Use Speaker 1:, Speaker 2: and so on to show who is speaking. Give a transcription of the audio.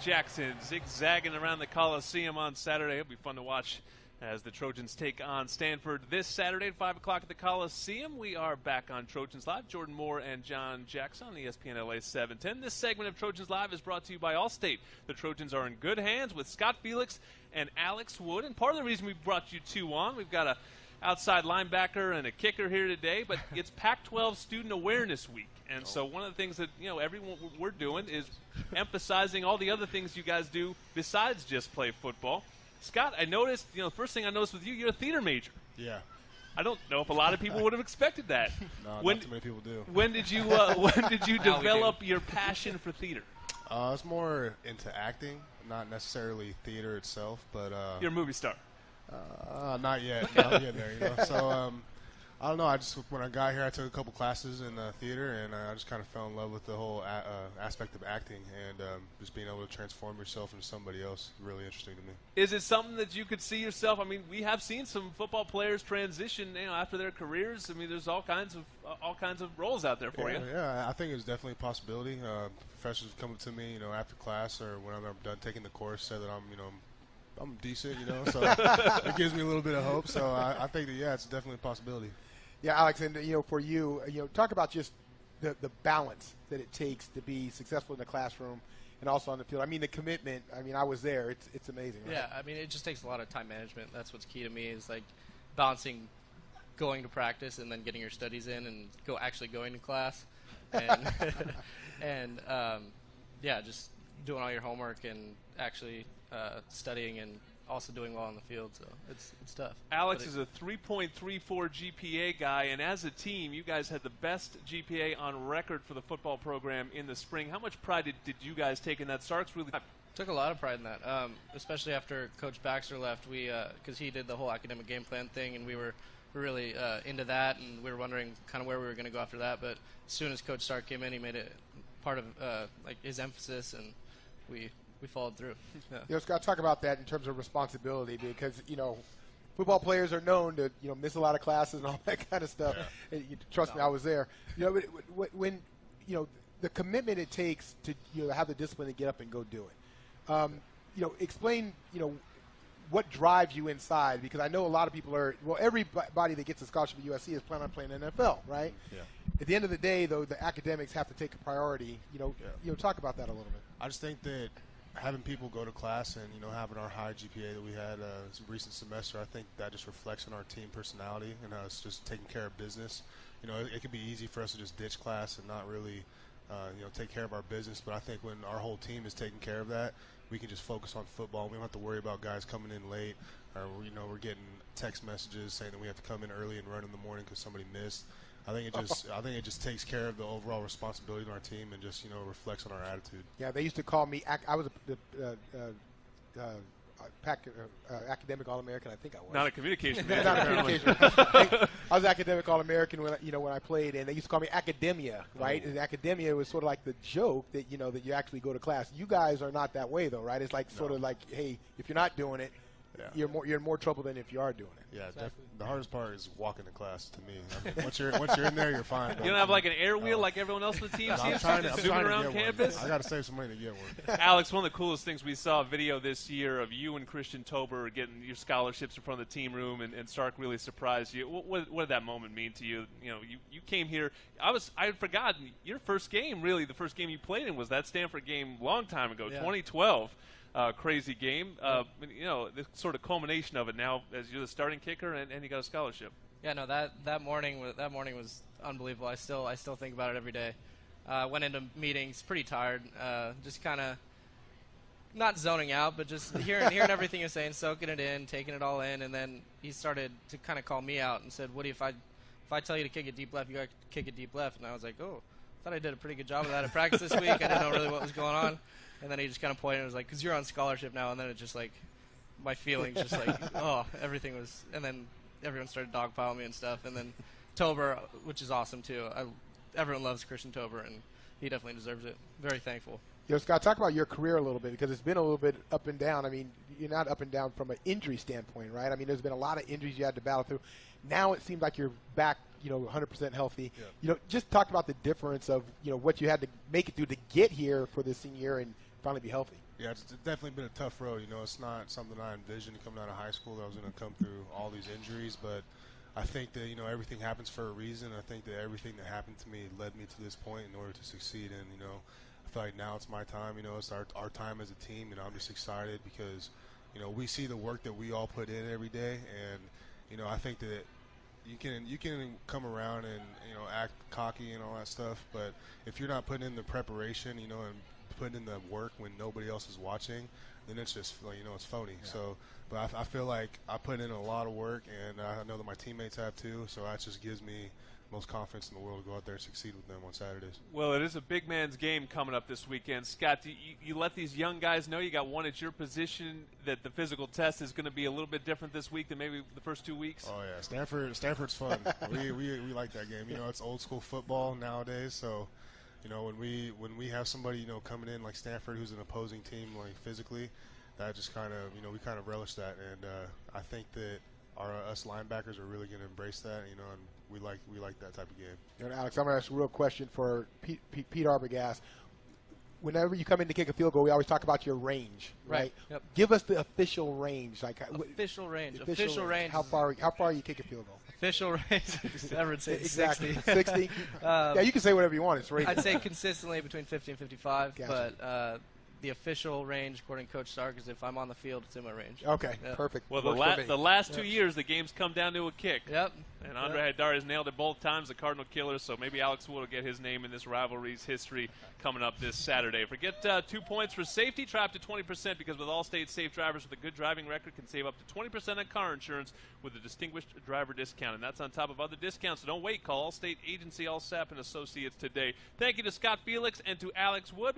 Speaker 1: Jackson zigzagging around the Coliseum on Saturday. It'll be fun to watch as the Trojans take on Stanford this Saturday at 5 o'clock at the Coliseum. We are back on Trojans Live. Jordan Moore and John Jackson on ESPN LA 710. This segment of Trojans Live is brought to you by Allstate. The Trojans are in good hands with Scott Felix and Alex Wood. And part of the reason we brought you two on, we've got a outside linebacker and a kicker here today, but it's Pac-12 Student Awareness Week. And so one of the things that you know everyone we're doing is emphasizing all the other things you guys do besides just play football. Scott, I noticed, you know, the first thing I noticed with you, you're a theater major.
Speaker 2: Yeah.
Speaker 1: I don't know if a lot of people would have expected that.
Speaker 2: No,
Speaker 1: when,
Speaker 2: not too many people do.
Speaker 1: When did you uh, when did you
Speaker 3: Now we do.
Speaker 1: develop your passion for theater?
Speaker 2: Uh, it's more into acting, not necessarily theater itself, but uh,
Speaker 1: You're a movie star.
Speaker 2: Uh, not yet. not yet there, you know. So um, I don't know. I just when I got here, I took a couple classes in uh, theater, and uh, I just kind of fell in love with the whole a- uh, aspect of acting and um, just being able to transform yourself into somebody else. Really interesting to me.
Speaker 1: Is it something that you could see yourself? I mean, we have seen some football players transition, you know, after their careers. I mean, there's all kinds of uh, all kinds of roles out there for
Speaker 2: yeah,
Speaker 1: you.
Speaker 2: yeah, I think it's definitely a possibility. Uh, professors come up to me, you know, after class or when I'm done taking the course, say that I'm, you know, I'm decent, you know, so it gives me a little bit of hope. So I, I think that yeah, it's definitely a possibility.
Speaker 4: Yeah, Alex, and you know, for you, you know, talk about just the the balance that it takes to be successful in the classroom and also on the field. I mean, the commitment. I mean, I was there. It's it's amazing. Right?
Speaker 3: Yeah, I mean, it just takes a lot of time management. That's what's key to me is like balancing going to practice and then getting your studies in and go actually going to class, and and um, yeah, just doing all your homework and actually uh, studying and also doing well on the field. So it's it's tough.
Speaker 1: Alex
Speaker 3: But
Speaker 1: is a 3.34 GPA guy, and as a team, you guys had the best GPA on record for the football program in the spring. How much pride did, did you guys take in that? Starks really.
Speaker 3: Took a lot of pride in that, um, especially after Coach Baxter left. We because he did the whole academic game plan thing, and we were really uh, into that, and we were wondering kind of where we were going to go after that. But as soon as Coach Sark came in, he made it part of uh, like his emphasis, and we we followed through. Yeah.
Speaker 4: You know, Scott, talk about that in terms of responsibility because you know, football players are known to you know miss a lot of classes and all that kind of stuff. And you, trust me, I was there. You know, when you know the commitment it takes to you know have the discipline to get up and go do it. Um, you know, explain you know what drives you inside because I know a lot of people are well everybody that gets a scholarship at USC is planning on playing NFL, right?
Speaker 2: Yeah.
Speaker 4: At the end of the day, though, the academics have to take a priority. You know,
Speaker 2: Yeah.
Speaker 4: you know, talk about that a little bit.
Speaker 2: I just think that having people go to class and you know having our high GPA that we had uh, this recent semester, I think that just reflects on our team personality and us just taking care of business. You know, it, it can be easy for us to just ditch class and not really, uh, you know, take care of our business. But I think when our whole team is taking care of that, we can just focus on football. We don't have to worry about guys coming in late, or you know, we're getting text messages saying that we have to come in early and run in the morning because somebody missed. I think it just, I think it just takes care of the overall responsibility in our team and just you know reflects on our attitude.
Speaker 4: Yeah, they used to call me. I was a the, uh, uh, uh, Pac, uh, uh, academic All American. I think I was.
Speaker 1: Not a communication
Speaker 4: Not
Speaker 1: major.
Speaker 4: a communication. I was academic All American when I, you know when I played, and they used to call me academia, right?
Speaker 1: Oh.
Speaker 4: And academia was sort of like the joke that you know that you actually go to class. You guys are not that way though, right? It's like sort of like, hey, if you're not doing it,
Speaker 2: Yeah.
Speaker 4: you're more you're in more trouble than if you are doing it.
Speaker 2: Yeah, def- the hardest part is walking to class to me. I mean, once you're once you're in there, you're fine.
Speaker 1: You don't have like an air wheel like everyone else on the team
Speaker 2: I'm
Speaker 1: seems
Speaker 2: trying
Speaker 1: to
Speaker 2: to, I'm
Speaker 1: zoom
Speaker 2: trying to
Speaker 1: around
Speaker 2: get
Speaker 1: campus.
Speaker 2: one. I got to save some money to get one.
Speaker 1: Alex, one of the coolest things we saw a video this year of you and Christian Tober getting your scholarships in front of the team room, and, and Sark really surprised you. What, what, what did that moment mean to you? You know, you, you came here. I was I had forgotten your first game. Really, the first game you played in was that Stanford game long time ago,
Speaker 3: Yeah.
Speaker 1: 2012. Uh, crazy game. Uh, you know, the sort of culmination of it now as you're the starting kicker and, and you got a scholarship.
Speaker 3: Yeah, no that that morning that morning was unbelievable. I still I still think about it every day. Uh, went into meetings pretty tired, uh, just kind of not zoning out, but just hearing hearing everything you're saying, soaking it in, taking it all in, and then he started to kind of call me out and said, "Woody, if I if I tell you to kick it deep left, you got to kick it deep left." And I was like, "Oh, I thought I did a pretty good job of that at practice this week. I didn't know really what was going on." And then he just kind of pointed and was like, "Cause you're on scholarship now." And then it just like my feelings just like oh everything was and then everyone started dogpiling me and stuff and then Tober which is awesome too I, everyone loves Christian Tober and he definitely deserves it very thankful
Speaker 4: You know, Scott, talk about your career a little bit because it's been a little bit up and down. I mean, you're not up and down from an injury standpoint, right? I mean, there's been a lot of injuries you had to battle through. Now it seems like you're back, you know, 100% healthy. You know, just talk about the difference of you know what you had to make it through to get here for this senior year and finally be healthy.
Speaker 2: Yeah, it's definitely been a tough road. You know, it's not something I envisioned coming out of high school that I was going to come through all these injuries, but I think that you know everything happens for a reason. I think that everything that happened to me led me to this point in order to succeed. And you know, I feel like now it's my time. You know, it's our our time as a team, and I'm just excited because you know we see the work that we all put in every day, and you know I think that you can you can come around and you know act cocky and all that stuff, but if you're not putting in the preparation, you know, and putting in the work when nobody else is watching, then it's just you know it's phony. Yeah. So, but I, I, feel like I put in a lot of work, and I know that my teammates have too. So that just gives me most confidence in the world to go out there and succeed with them on Saturdays.
Speaker 1: Well, it is a big man's game coming up this weekend. Scott, you, you let these young guys know you got one at your position that the physical test is going to be a little bit different this week than maybe the first two weeks.
Speaker 2: Oh yeah, Stanford. Stanford's fun. we, we we like that game. You know, it's old school football nowadays, so you know, when we when we have somebody you know coming in like Stanford, who's an opposing team, like physically, that just kind of you know we kind of relish that, and uh, I think that our us linebackers are really going to embrace that, you know, and we like we like that type of game.
Speaker 4: And Alex, I'm going to ask a real question for Pete, Pete, Pete Arbogast. Whenever you come in to kick a field goal, we always talk about your range, right? right.
Speaker 3: Yep.
Speaker 4: Give us the official range, like
Speaker 3: official range. Official, official range. range.
Speaker 4: How far? How far you kick a field goal?
Speaker 3: Official range. Everett say
Speaker 4: exactly 60. 60. Um, yeah, you can say whatever you want. It's right.
Speaker 3: I'd say consistently between 50 and 55, gotcha. but uh, the official range, according to Coach Sark, is if I'm on the field, it's in my range.
Speaker 4: Okay, yep. perfect.
Speaker 1: Well, the, la- the last two yep. years, the games come down to a kick.
Speaker 3: Yep.
Speaker 1: And Andre yep. Heidari has nailed it both times, the Cardinal killer. So maybe Alex Wood will get his name in this rivalry's history coming up this Saturday. Forget uh, two points for safety. Try up to 20% because with Allstate safe drivers with a good driving record can save up to 20% on car insurance with a distinguished driver discount. And that's on top of other discounts. So don't wait. Call Allstate Agency Allsap and Associates today. Thank you to Scott Felix and to Alex Wood.